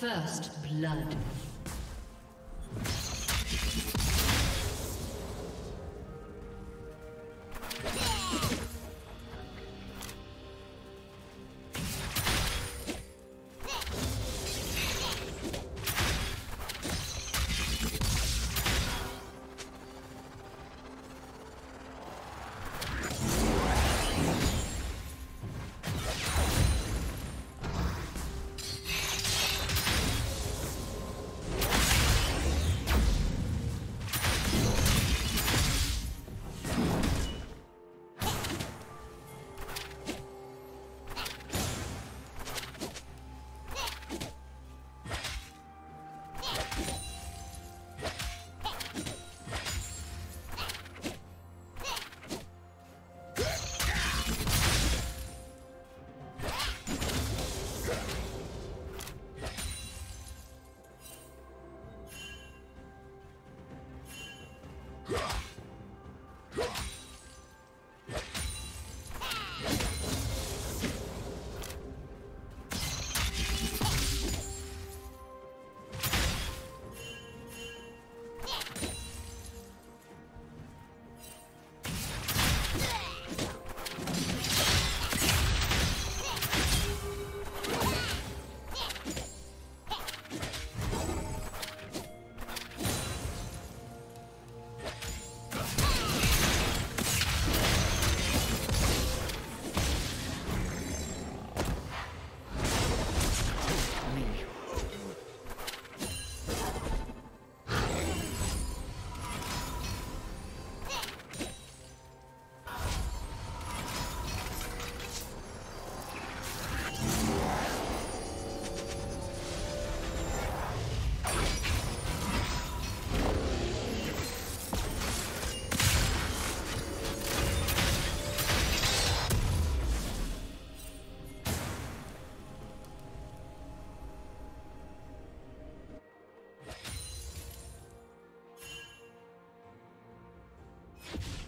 First blood. you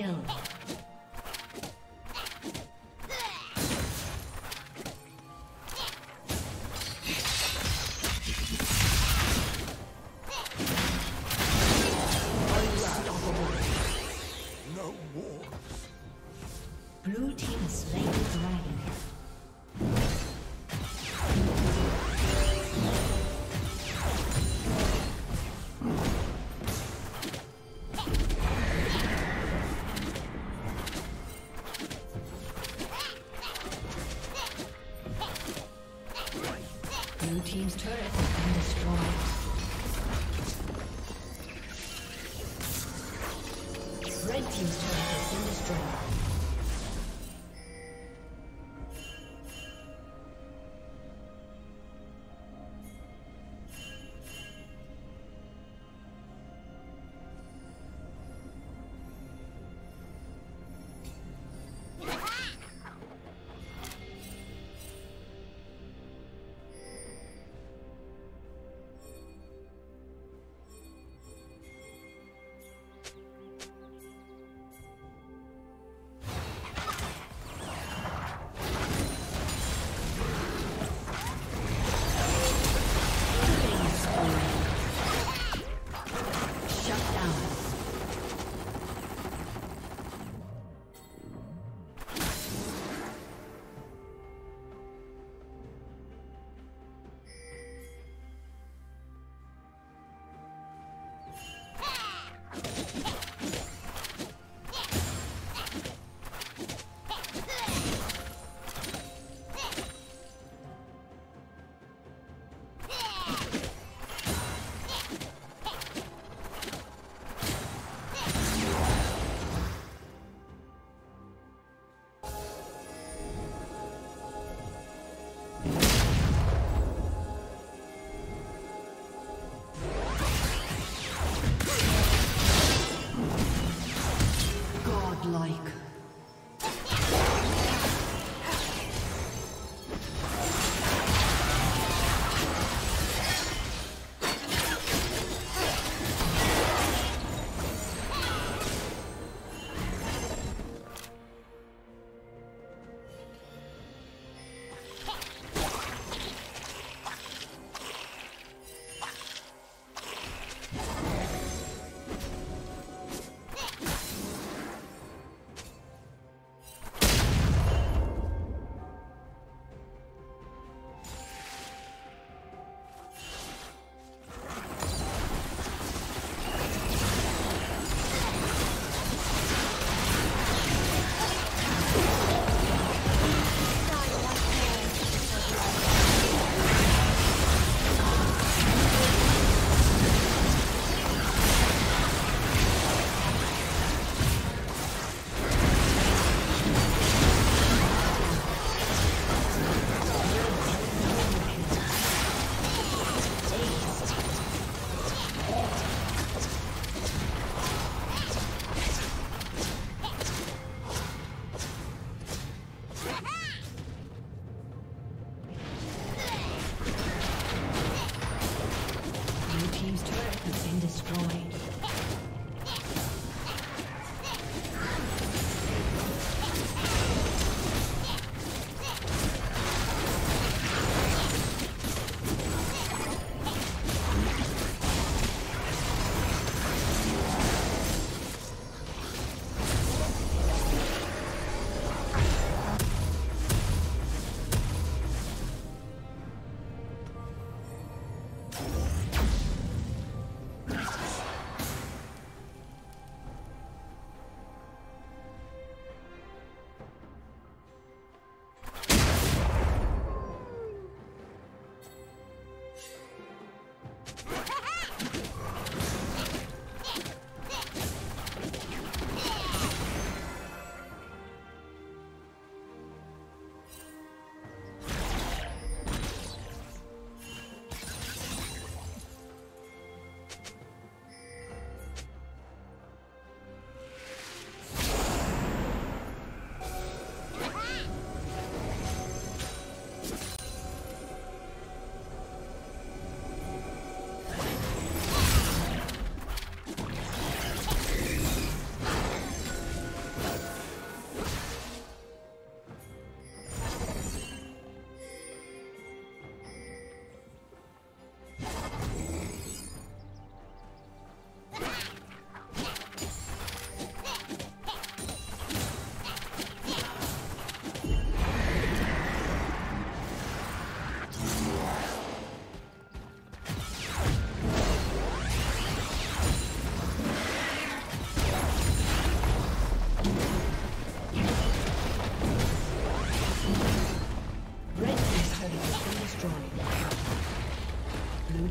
Kill.